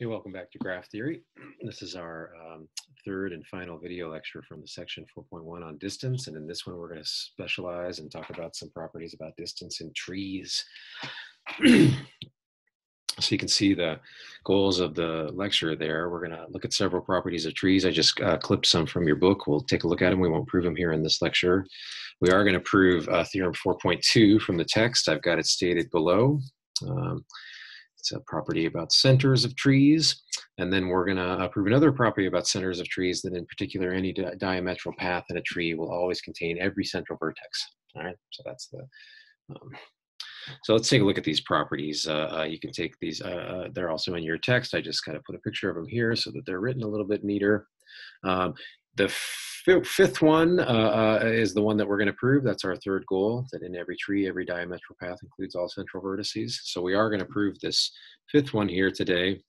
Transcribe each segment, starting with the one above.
Hey, welcome back to Graph Theory. This is our um, third and final video lecture from the section 4.1 on distance. And in this one, we're going to specialize and talk about some properties about distance in trees. so you can see the goals of the lecture there. We're going to look at several properties of trees. I just uh, clipped some from your book. We'll take a look at them. We won't prove them here in this lecture. We are going to prove uh, theorem 4.2 from the text. I've got it stated below. Um, a property about centers of trees. And then we're going to prove another property about centers of trees that in particular any di diametral path in a tree will always contain every central vertex. All right, so that's the, um, so let's take a look at these properties. Uh, uh, you can take these, uh, uh they're also in your text. I just kind of put a picture of them here so that they're written a little bit neater. Um, the fifth one uh, uh, is the one that we're going to prove. That's our third goal, that in every tree, every diametral path includes all central vertices. So we are going to prove this fifth one here today.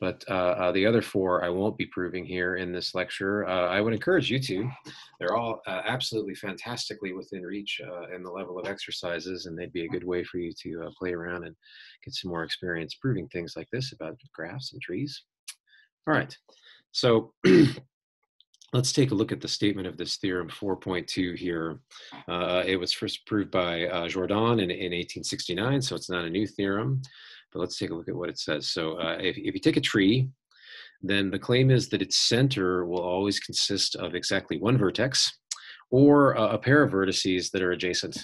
But uh, uh, the other four I won't be proving here in this lecture. Uh, I would encourage you to. They're all uh, absolutely fantastically within reach in the level of exercises, and they'd be a good way for you to play around and get some more experience proving things like this about graphs and trees. All right, so let's take a look at the statement of this theorem 4.2 here. Uh, it was first proved by uh, Jordan in, in 1869, so it's not a new theorem, but let's take a look at what it says. So uh, if, if you take a tree, then the claim is that its center will always consist of exactly one vertex or a pair of vertices that are adjacent,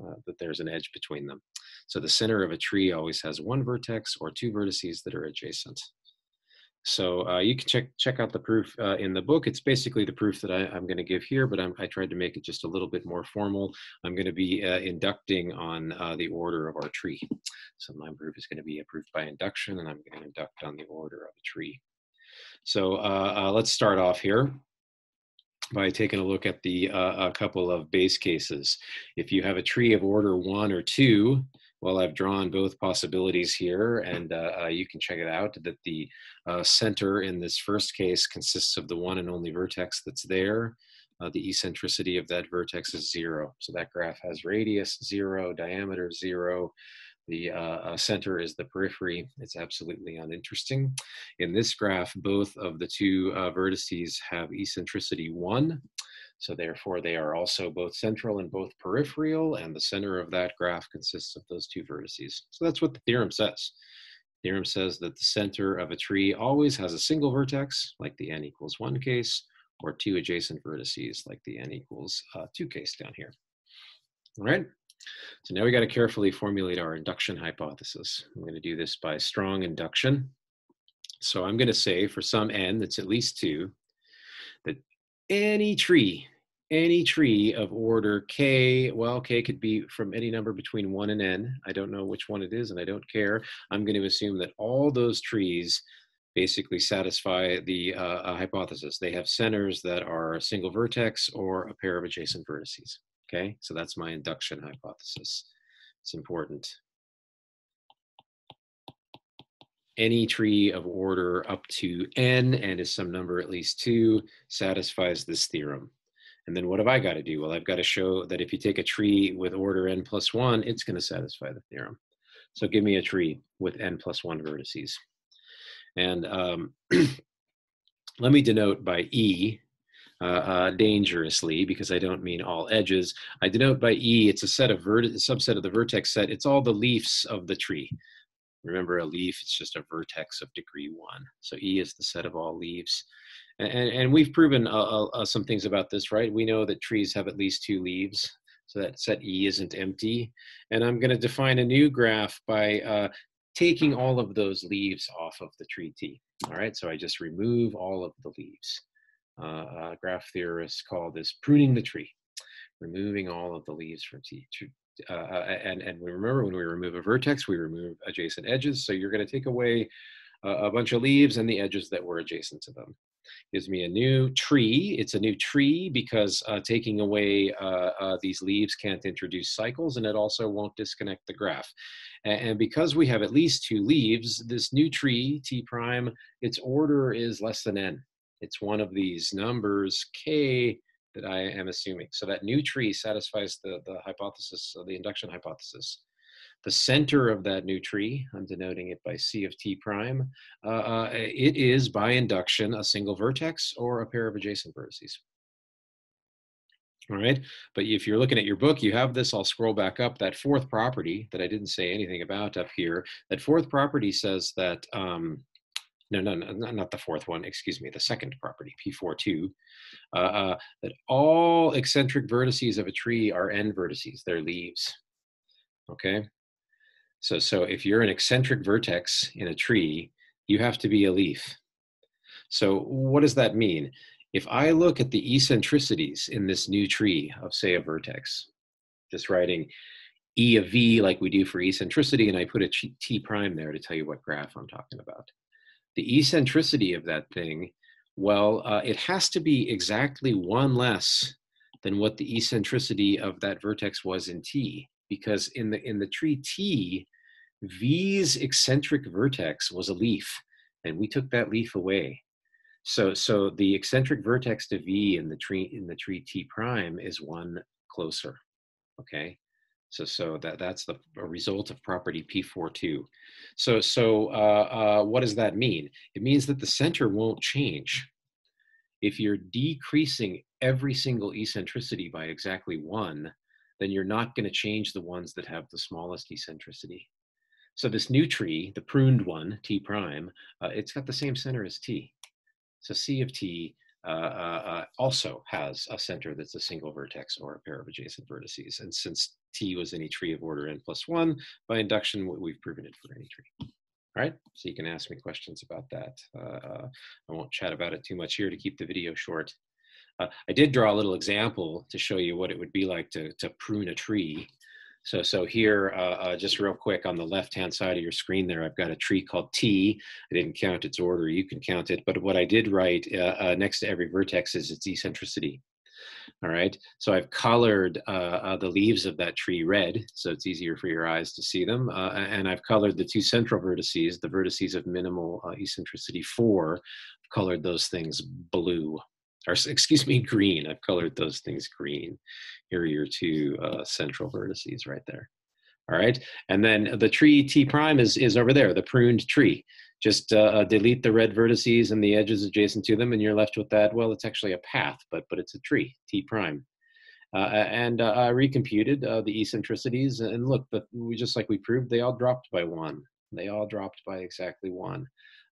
uh, that there's an edge between them. So the center of a tree always has one vertex or two vertices that are adjacent. So uh, you can check check out the proof uh, in the book. It's basically the proof that I, am going to give here, but I'm, i tried to make it just a little bit more formal. I'm going to be uh, inducting on uh, the order of our tree. So my proof is going to be approved by induction, and I'm going to induct on the order of a tree. So uh, uh, let's start off here by taking a look at the a couple of base cases. If you have a tree of order one or two, well, I've drawn both possibilities here, and uh, uh, you can check it out, that the uh, center in this first case consists of the one and only vertex that's there. Uh, the eccentricity of that vertex is zero. So that graph has radius zero, diameter zero. The uh, uh, center is the periphery. It's absolutely uninteresting. In this graph, both of the two vertices have eccentricity one. So therefore, they are also both central and both peripheral, and the center of that graph consists of those two vertices. So that's what the theorem says. The theorem says that the center of a tree always has a single vertex, like the n equals one case, or two adjacent vertices, like the n equals uh, two case down here. All right? So now we got to carefully formulate our induction hypothesis. I'm going to do this by strong induction. So I'm going to say for some n that's at least two, that any tree, any tree of order k, well, k could be from any number between 1 and n. I don't know which one it is, and I don't care. I'm going to assume that all those trees basically satisfy the uh, hypothesis. They have centers that are a single vertex or a pair of adjacent vertices. Okay, so that's my induction hypothesis. It's important any tree of order up to n and is some number at least 2 satisfies this theorem. And then what have I got to do? Well, I've got to show that if you take a tree with order n plus 1, it's going to satisfy the theorem. So give me a tree with n plus 1 vertices. And um, let me denote by E, uh, uh, dangerously, because I don't mean all edges. I denote by E, it's a set of subset of the vertex set. It's all the leaves of the tree. Remember a leaf, it's just a vertex of degree one. So E is the set of all leaves. And, and we've proven uh, uh, uh, some things about this, right? We know that trees have at least two leaves. So that set E isn't empty. And I'm gonna define a new graph by uh, taking all of those leaves off of the tree T. All right, so I just remove all of the leaves. Uh, graph theorists call this pruning the tree, removing all of the leaves from T, uh, uh and, and we remember when we remove a vertex, we remove adjacent edges. So you're going to take away a bunch of leaves and the edges that were adjacent to them. Gives me a new tree. It's a new tree because uh, taking away uh, uh, these leaves can't introduce cycles and it also won't disconnect the graph. And, and because we have at least two leaves, this new tree, T prime, its order is less than n. It's one of these numbers, k, that I am assuming. So that new tree satisfies the, the hypothesis, of the induction hypothesis. the center of that new tree, I'm denoting it by C of T prime, uh, uh, it is by induction a single vertex or a pair of adjacent vertices. All right, but if you're looking at your book, you have this, I'll scroll back up, that fourth property that I didn't say anything about up here, that fourth property says that, um, no, no, no, not the fourth one, excuse me, the second property, P42, uh, uh, that all eccentric vertices of a tree are end vertices, they're leaves, okay? So, so if you're an eccentric vertex in a tree, you have to be a leaf. So what does that mean? If I look at the eccentricities in this new tree of, say, a vertex, just writing E of V like we do for eccentricity, and I put a T prime there to tell you what graph I'm talking about. The eccentricity of that thing, well, uh, it has to be exactly one less than what the eccentricity of that vertex was in T, because in the in the tree T, V's eccentric vertex was a leaf, and we took that leaf away. So, so the eccentric vertex to V in the tree in the tree T prime is one closer. Okay, so so that that's the result of property P42. So so uh, uh, what does that mean? It means that the center won't change. If you're decreasing every single eccentricity by exactly one, then you're not going to change the ones that have the smallest eccentricity. So this new tree, the pruned one, T prime, uh, it's got the same center as T. So C of T uh, uh, uh, also has a center that's a single vertex or a pair of adjacent vertices. And since T was any tree of order n plus one, by induction, we've proven it for any tree. All right, so you can ask me questions about that. Uh, I won't chat about it too much here to keep the video short. Uh, I did draw a little example to show you what it would be like to, to prune a tree. So, so here, uh, uh, just real quick on the left-hand side of your screen there, I've got a tree called T. I didn't count its order, you can count it, but what I did write uh, uh next to every vertex is its eccentricity. All right, so I've colored uh, uh, the leaves of that tree red, so it's easier for your eyes to see them. and I've colored the two central vertices, the vertices of minimal eccentricity four, I've colored those things blue or excuse me, green. I've colored those things green. Here are your two uh, central vertices right there. All right, and then the tree T prime is, is over there, the pruned tree. Just uh, uh, delete the red vertices and the edges adjacent to them and you're left with that, well, it's actually a path, but, but it's a tree, T prime. Uh, and uh, I recomputed uh, the eccentricities and look, we, just like we proved, they all dropped by one. They all dropped by exactly one.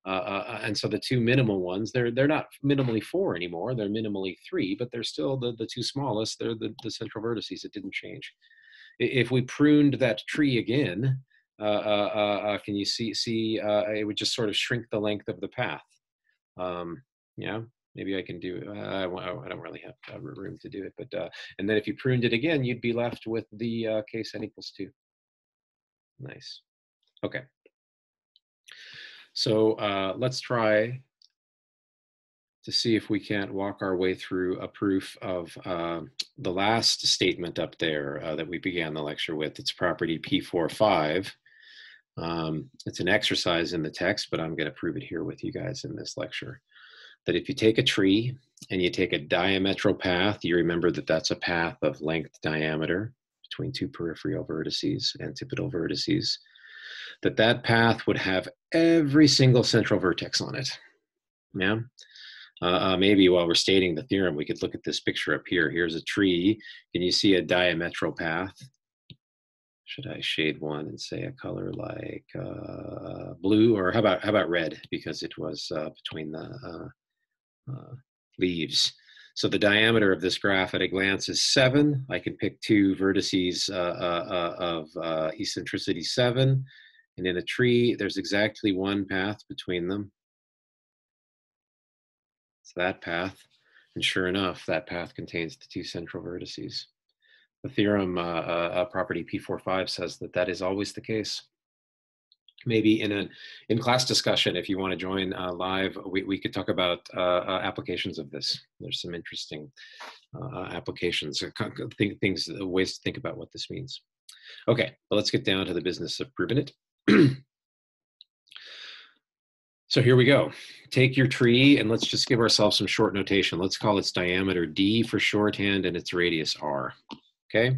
Uh, uh, and so the two minimal ones, they're they're not minimally four anymore. They're minimally three, but they're still the, the two smallest. They're the, the central vertices. It didn't change. If we pruned that tree again, can you see see it would just sort of shrink the length of the path. Um, yeah, maybe I can do. I, I don't really have room to do it, but and then if you pruned it again, you'd be left with the case n equals two. Nice. Okay. So uh, let's try to see if we can't walk our way through a proof of uh, the last statement up there uh, that we began the lecture with. It's property P45. Um, it's an exercise in the text, but I'm going to prove it here with you guys in this lecture. That if you take a tree and you take a diametral path, you remember that that's a path of length diameter between two peripheral vertices, antipodal vertices that that path would have every single central vertex on it. Yeah. Uh, uh, maybe while we're stating the theorem, we could look at this picture up here. Here's a tree. Can you see a diametral path? Should I shade one and say a color like uh, blue, or how about how about red because it was uh, between the uh, uh, leaves. So the diameter of this graph at a glance is seven. I can pick two vertices of eccentricity seven and in a tree, there's exactly one path between them. It's that path. And sure enough, that path contains the two central vertices. The theorem, uh, uh, uh property P45 says that that is always the case. Maybe in an in-class discussion, if you want to join uh, live, we, we could talk about uh, uh, applications of this. There's some interesting applications, things, ways to think about what this means. Okay, well, let's get down to the business of proving it. so here we go. Take your tree and let's just give ourselves some short notation. Let's call its diameter D for shorthand and its radius R. Okay.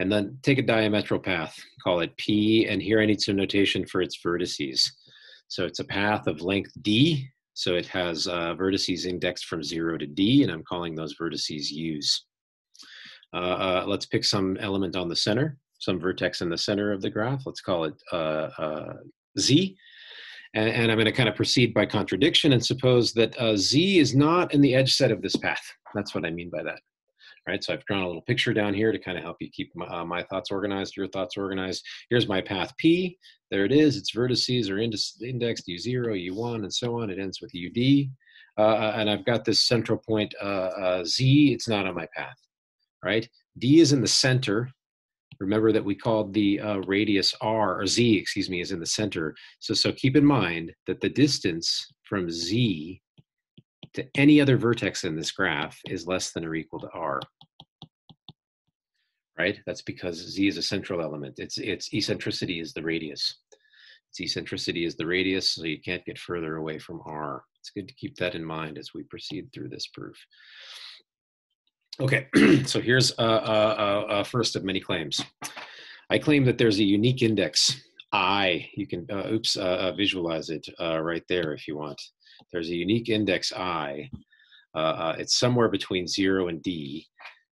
And then take a diametral path, call it P, and here I need some notation for its vertices. So it's a path of length D, so it has uh, vertices indexed from zero to D, and I'm calling those vertices U's. Uh, uh, let's pick some element on the center, some vertex in the center of the graph. Let's call it uh, uh, Z. And, and, I'm going to kind of proceed by contradiction and suppose that uh, Z is not in the edge set of this path. That's what I mean by that. Right, so I've drawn a little picture down here to kind of help you keep my, uh, my, thoughts organized, your thoughts organized. Here's my path P. There it is. Its vertices are indexed U0, U1, and so on. It ends with UD. Uh, and I've got this central point uh, Z. It's not on my path right? D is in the center. Remember that we called the uh, radius r, or z, excuse me, is in the center. So, so keep in mind that the distance from z to any other vertex in this graph is less than or equal to r. Right? That's because z is a central element. Its, its eccentricity is the radius. Its eccentricity is the radius, so you can't get further away from r. It's good to keep that in mind as we proceed through this proof. Okay, so here's a, a, a, first of many claims. I claim that there's a unique index I. You can uh, oops uh, uh, visualize it uh, right there if you want. There's a unique index I. Uh, uh, it's somewhere between zero and D.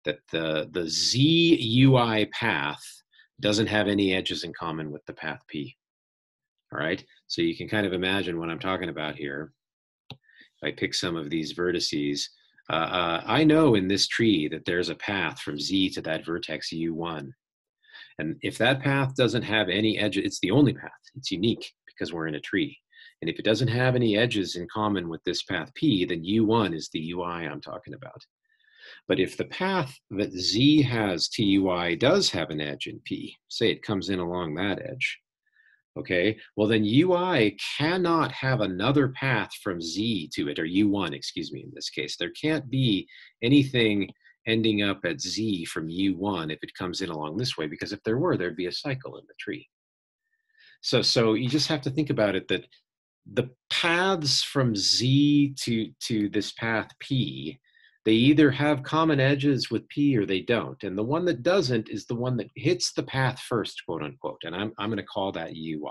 That the the Z UI path doesn't have any edges in common with the path P. All right, so you can kind of imagine what I'm talking about here. If I pick some of these vertices, uh, uh, I know in this tree that there's a path from Z to that vertex U1. And if that path doesn't have any edges, it's the only path. It's unique because we're in a tree. And if it doesn't have any edges in common with this path P, then U1 is the UI I'm talking about. But if the path that Z has to UI does have an edge in P, say it comes in along that edge, okay, well then UI cannot have another path from Z to it, or U1, excuse me, in this case. There can't be anything ending up at Z from U1 if it comes in along this way, because if there were, there'd be a cycle in the tree. So, so you just have to think about it that the paths from Z to, to this path P they either have common edges with P or they don't. And the one that doesn't is the one that hits the path first, quote unquote. And I'm, I'm going to call that UI.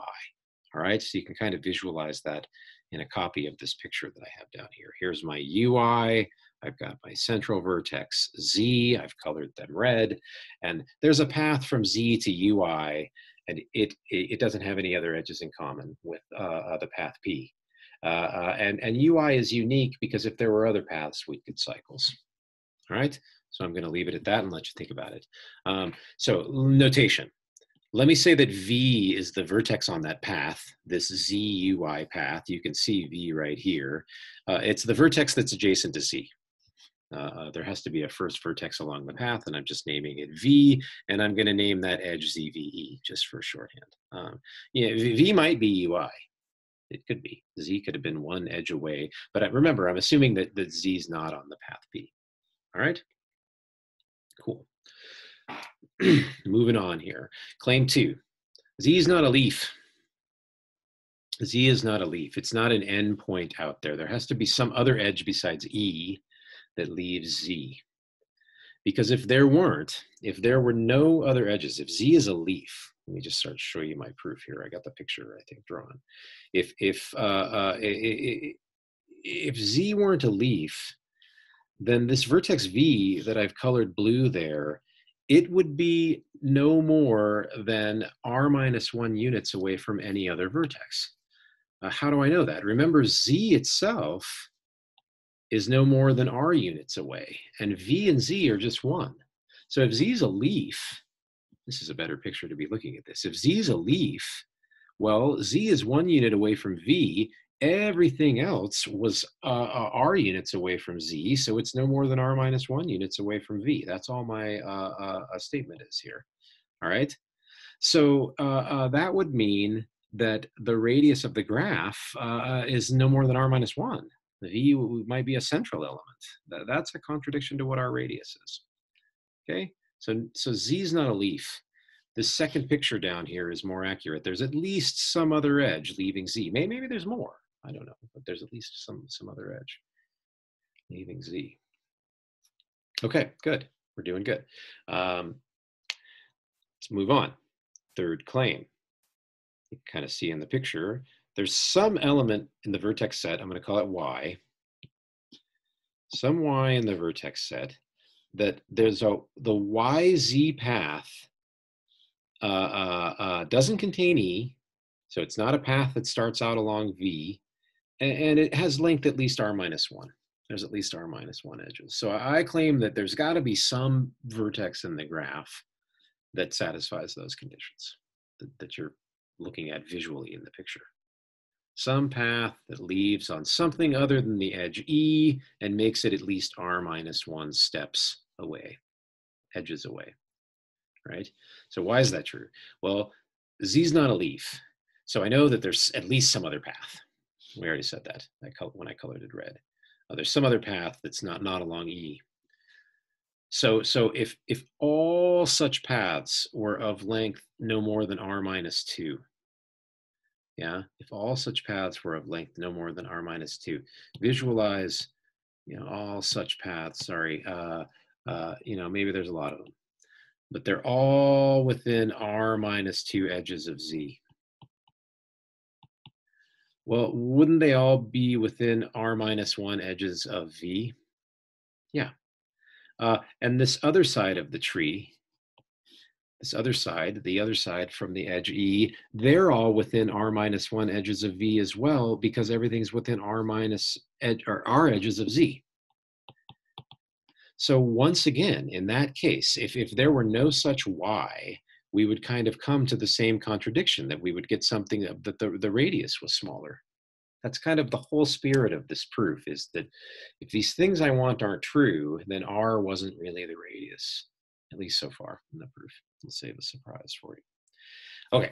All right, so you can kind of visualize that in a copy of this picture that I have down here. Here's my UI. I've got my central vertex Z. I've colored them red. And there's a path from Z to UI, and it, it, doesn't have any other edges in common with uh, the path P. Uh, uh, and, and UI is unique because if there were other paths, we could cycles. All right, so I'm going to leave it at that and let you think about it. Um, so notation. Let me say that V is the vertex on that path, this ZUI path. You can see V right here. Uh, it's the vertex that's adjacent to Z. Uh, there has to be a first vertex along the path, and I'm just naming it V, and I'm going to name that edge ZVE just for shorthand. Um, yeah, v might be UI. It could be. Z could have been one edge away. But I, remember, I'm assuming that, that Z is not on the path P. All right? Cool. Moving on here. Claim two. Z is not a leaf. Z is not a leaf. It's not an endpoint out there. There has to be some other edge besides E that leaves Z. Because if there weren't, if there were no other edges, if Z is a leaf, let me just start to show you my proof here. I got the picture, I think, drawn. If if uh, uh, if z weren't a leaf, then this vertex v that I've colored blue there, it would be no more than r minus one units away from any other vertex. Uh, how do I know that? Remember, z itself is no more than r units away, and v and z are just one. So if z is a leaf, this is a better picture to be looking at this. If Z is a leaf, well, Z is one unit away from V. Everything else was uh, uh, R units away from Z, so it's no more than R minus one units away from V. That's all my uh, uh statement is here. All right. So uh, uh, that would mean that the radius of the graph is no more than R minus one. V might be a central element. That's a contradiction to what our radius is. Okay. So, so Z is not a leaf. The second picture down here is more accurate. There's at least some other edge leaving Z. Maybe, maybe there's more. I don't know, but there's at least some, some other edge leaving Z. Okay, good. We're doing good. Um, Let's move on. Third claim. You kind of see in the picture, there's some element in the vertex set, I'm going to call it y, some y in the vertex set that there's a the yz path uh, uh, uh, doesn't contain e, so it's not a path that starts out along v, and, and it has length at least r minus one. There's at least r minus one edges. So I claim that there's got to be some vertex in the graph that satisfies those conditions that, that you're looking at visually in the picture some path that leaves on something other than the edge E and makes it at least R minus one steps away, edges away, right? So why is that true? Well, Z is not a leaf. So I know that there's at least some other path. We already said that when I colored it red. Uh, there's some other path that's not, not along E. So, so if, if all such paths were of length no more than R minus two, yeah, if all such paths were of length no more than r minus 2. Visualize, you know, all such paths, sorry, uh, uh, you know, maybe there's a lot of them, but they're all within r minus 2 edges of z. Well, wouldn't they all be within r minus 1 edges of v? Yeah. Uh, and this other side of the tree, this other side, the other side from the edge E, they're all within R minus one edges of V as well because everything's within R minus edge or R edges of Z. So once again, in that case, if, if there were no such Y, we would kind of come to the same contradiction that we would get something that the, the radius was smaller. That's kind of the whole spirit of this proof is that if these things I want aren't true, then R wasn't really the radius at least so far in the proof. Let's save a surprise for you. Okay.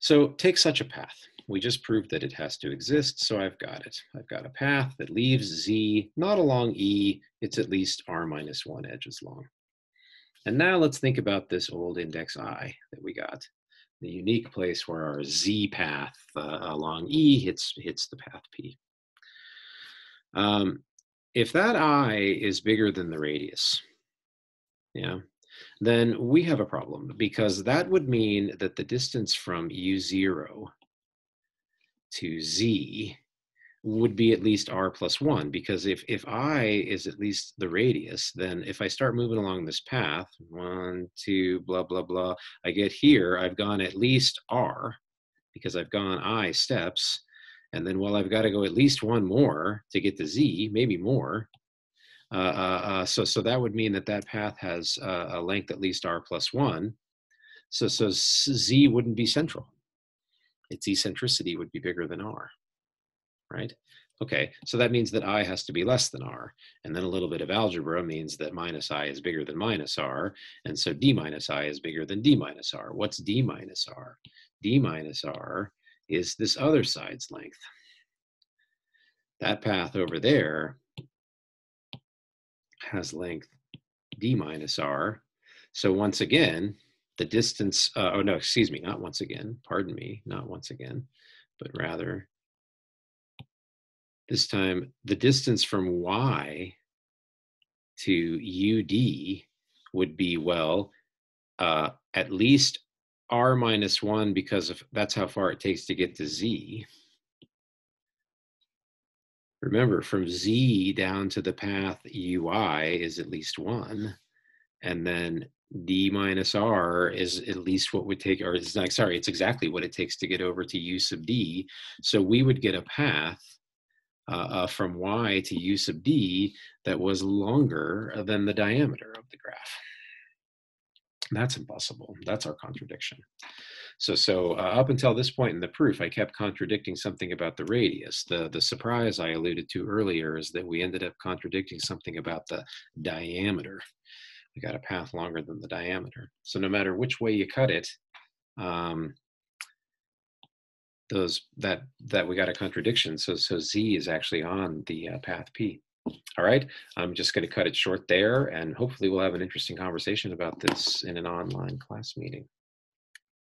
So take such a path. We just proved that it has to exist, so I've got it. I've got a path that leaves Z not along E, it's at least R minus one edges long. And now let's think about this old index I that we got, the unique place where our Z path uh, along E hits, hits the path P. Um, if that I is bigger than the radius, yeah, then we have a problem because that would mean that the distance from u0 to z would be at least r plus 1 because if, if i is at least the radius then if i start moving along this path one two blah blah blah i get here i've gone at least r because i've gone i steps and then well i've got to go at least one more to get to z maybe more Uh, uh, uh, so, so that would mean that that path has a length at least r plus one. So, so z wouldn't be central. Its eccentricity would be bigger than r, right? Okay, so that means that i has to be less than r. And then a little bit of algebra means that minus i is bigger than minus r. And so d minus i is bigger than d minus r. What's d minus r? d minus r is this other side's length. That path over there has length d minus r. So once again, the distance, uh, oh no, excuse me, not once again, pardon me, not once again, but rather this time the distance from y to ud would be, well, uh, at least r minus 1 because of that's how far it takes to get to z. Remember, from Z down to the path UI is at least one. And then D minus R is at least what would take, or it's not, sorry, it's exactly what it takes to get over to U sub D. So we would get a path uh, uh, from Y to U sub D that was longer than the diameter of the graph. That's impossible. That's our contradiction. So, so uh, up until this point in the proof, I kept contradicting something about the radius. The, the surprise I alluded to earlier is that we ended up contradicting something about the diameter. We got a path longer than the diameter. So no matter which way you cut it, um, those that that we got a contradiction. So so Z is actually on the uh, path P. All right, I'm just going to cut it short there, and hopefully we'll have an interesting conversation about this in an online class meeting.